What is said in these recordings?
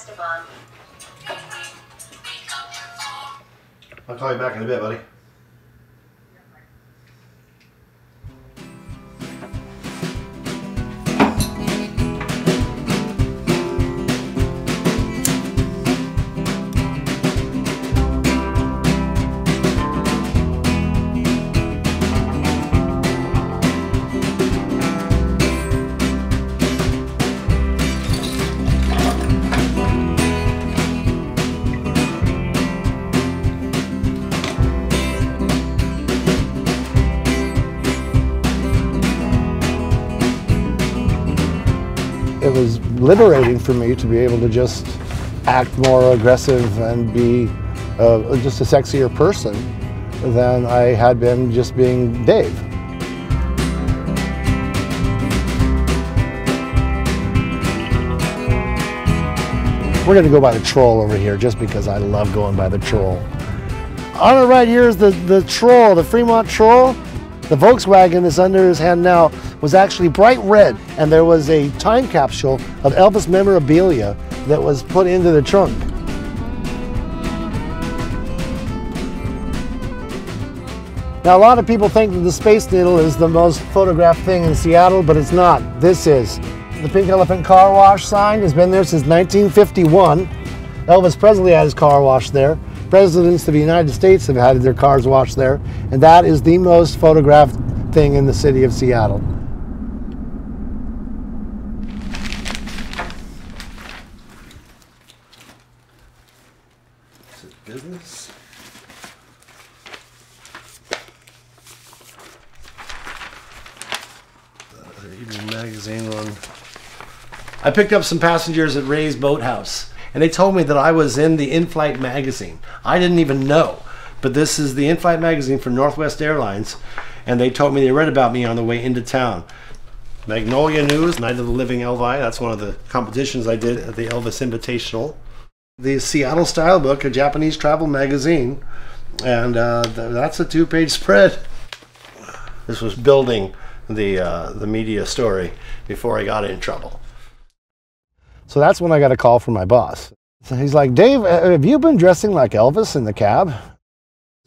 Esteban. I'll call you back in a bit, buddy. It was liberating for me to be able to just act more aggressive and be uh, just a sexier person than I had been just being Dave. We're going to go by the troll over here just because I love going by the troll. On the right here is the, the troll, the Fremont troll. The Volkswagen that's under his hand now was actually bright red, and there was a time capsule of Elvis memorabilia that was put into the trunk. Now, a lot of people think that the Space Needle is the most photographed thing in Seattle, but it's not. This is. The Pink Elephant Car Wash sign has been there since 1951. Elvis Presley had his car washed there. Presidents of the United States have had their cars washed there, and that is the most photographed thing in the city of Seattle. Is it business? Uh, Evening magazine one. I picked up some passengers at Ray's Boathouse, and they told me that I was in the in-flight magazine. I didn't even know, but this is the in-flight magazine for Northwest Airlines, and they told me they read about me on the way into town. Magnolia News, Night of the Living Elvi. That's one of the competitions I did at the Elvis Invitational. The Seattle Style Book, a Japanese travel magazine, and uh, th- that's a two-page spread. This was building the uh, the media story before I got in trouble. So that's when I got a call from my boss. So he's like, Dave, uh, have you been dressing like Elvis in the cab?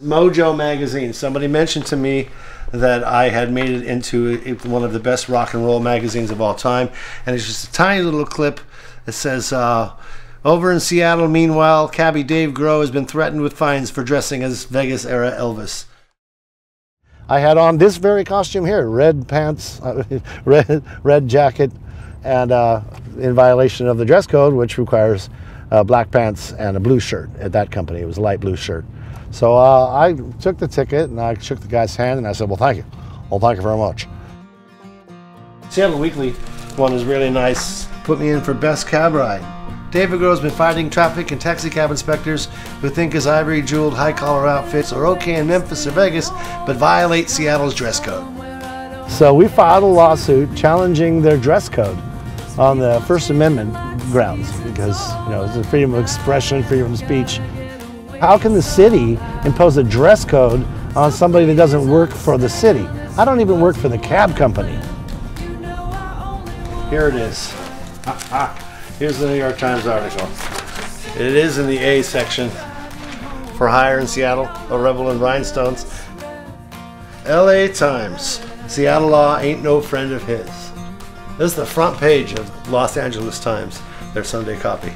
Mojo magazine. Somebody mentioned to me that I had made it into one of the best rock and roll magazines of all time, and it's just a tiny little clip that says, uh, "Over in Seattle, meanwhile, cabbie Dave Groh has been threatened with fines for dressing as Vegas era Elvis." I had on this very costume here, red pants, red red jacket, and uh, in violation of the dress code, which requires uh, black pants and a blue shirt. At that company, it was a light blue shirt. So uh, I took the ticket and I shook the guy's hand and I said, "Well, thank you. Well, thank you very much." Seattle Weekly one is really nice. Put me in for best cab ride. David Groh's been fighting traffic and taxi cab inspectors who think his ivory jeweled high collar outfits are okay in Memphis or Vegas, but violate Seattle's dress code. So we filed a lawsuit challenging their dress code on the First Amendment grounds because you know it's a freedom of expression, freedom of speech. How can the city impose a dress code on somebody that doesn't work for the city? I don't even work for the cab company. Here it is. Here's the New York Times article. It is in the A section for hire in Seattle, a rebel in rhinestones. LA Times. Seattle law ain't no friend of his. This is the front page of Los Angeles Times, their Sunday copy.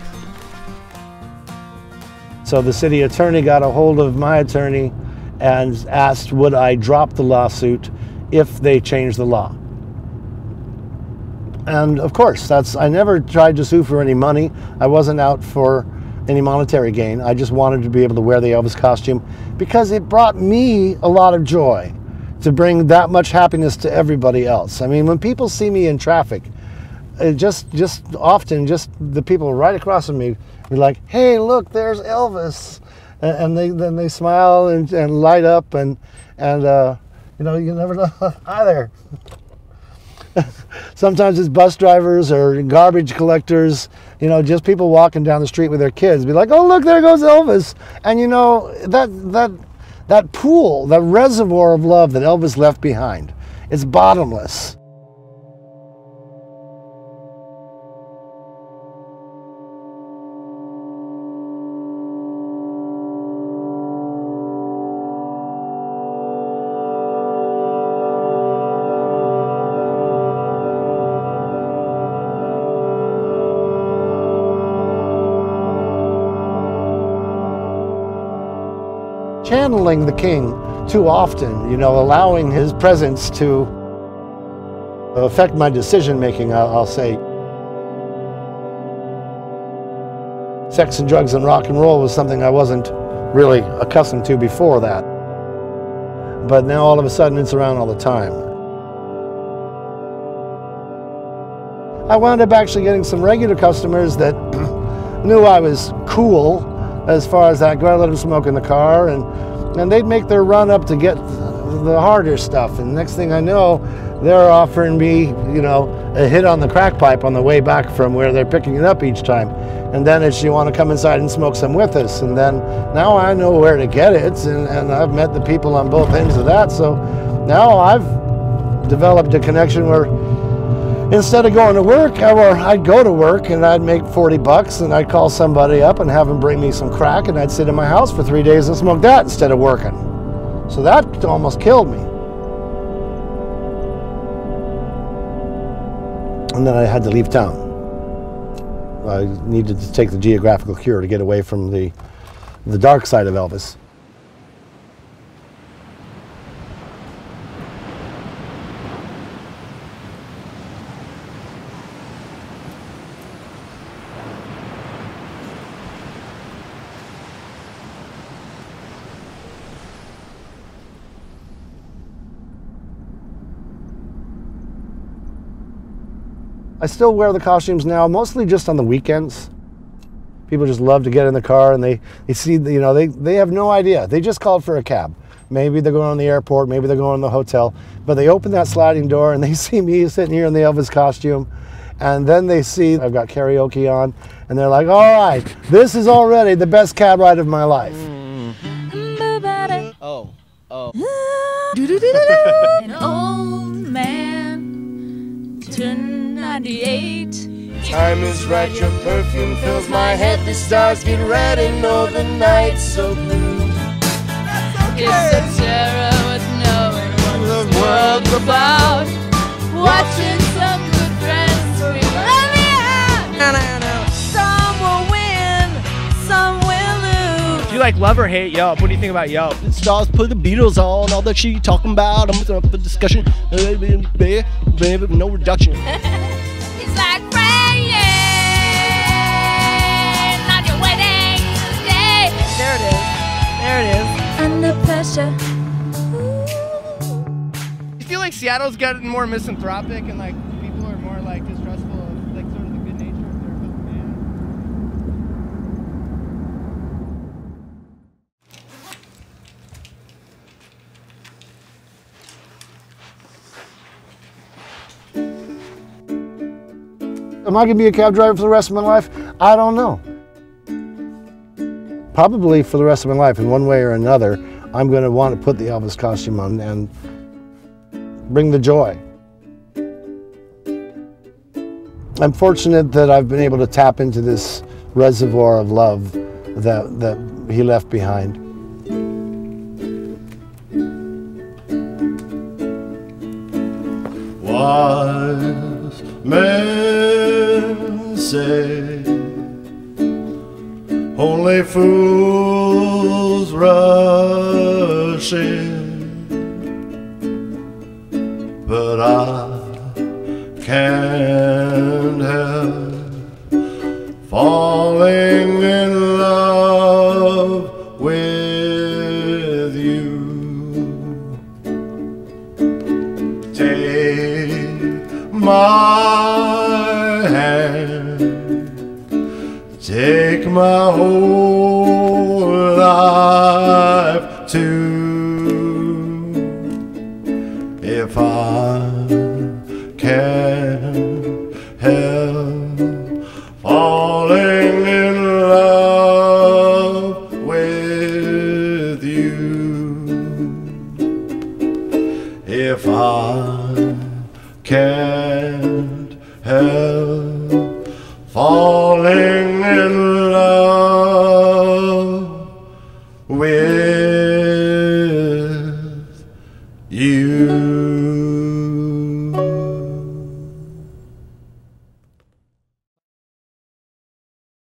So the city attorney got a hold of my attorney and asked would I drop the lawsuit if they changed the law. And of course, that's I never tried to sue for any money. I wasn't out for any monetary gain. I just wanted to be able to wear the Elvis costume because it brought me a lot of joy to bring that much happiness to everybody else. I mean, when people see me in traffic, it just just often just the people right across from me be like, "Hey, look, there's Elvis," and, they then they smile and, and light up and and uh, you know you never know. Hi there. Sometimes it's bus drivers or garbage collectors, you know, just people walking down the street with their kids. Be like, "Oh, look, there goes Elvis," and you know that that that pool, that reservoir of love that Elvis left behind, it's bottomless. Channeling the king too often, you know, allowing his presence to affect my decision making, I'll, say. Sex and drugs and rock and roll was something I wasn't really accustomed to before that. But now all of a sudden it's around all the time. I wound up actually getting some regular customers that knew I was cool as far as that. Go out let them smoke in the car, and and they'd make their run up to get the harder stuff. And next thing I know, they're offering me, you know, a hit on the crack pipe on the way back from where they're picking it up each time. And then it's you want to come inside and smoke some with us. And then now I know where to get it, and, and I've met the people on both ends of that. So now I've developed a connection where instead of going to work, or I'd go to work and I'd make 40 bucks and I'd call somebody up and have them bring me some crack and I'd sit in my house for three days and smoke that instead of working. So that almost killed me. And then I had to leave town. I needed to take the geographical cure to get away from the, the dark side of Elvis. I still wear the costumes now, mostly just on the weekends. People just love to get in the car and they, they see, you know, they, they have no idea. They just called for a cab. Maybe they're going to the airport, maybe they're going to the hotel, but they open that sliding door and they see me sitting here in the Elvis costume. And then they see I've got karaoke on, and they're like, all right, this is already the best cab ride of my life. Mm. Oh, oh. 98. Time is right, your perfume fills my head. The stars get red and know the night's so blue. It's a terror with knowing what The world's about. Watching some good friends scream, let me out. Some will win, some will lose. Do you like love or hate Yelp? What do you think about Yelp? Stars put the Beatles on, all that shit you talking about. I'm up for discussion. No reduction. Seattle's gotten more misanthropic and like people are more like distrustful of like sort of the good nature of their fellow man. Am I going to be a cab driver for the rest of my life? I don't know. Probably for the rest of my life, in one way or another, I'm going to want to put the Elvis costume on and bring the joy. I'm fortunate that I've been able to tap into this reservoir of love that, that he left behind. Wise men say only fools rush in, but I can't help falling in love with you. Take my hand, take my whole life If I can help falling in love with you. If I can't help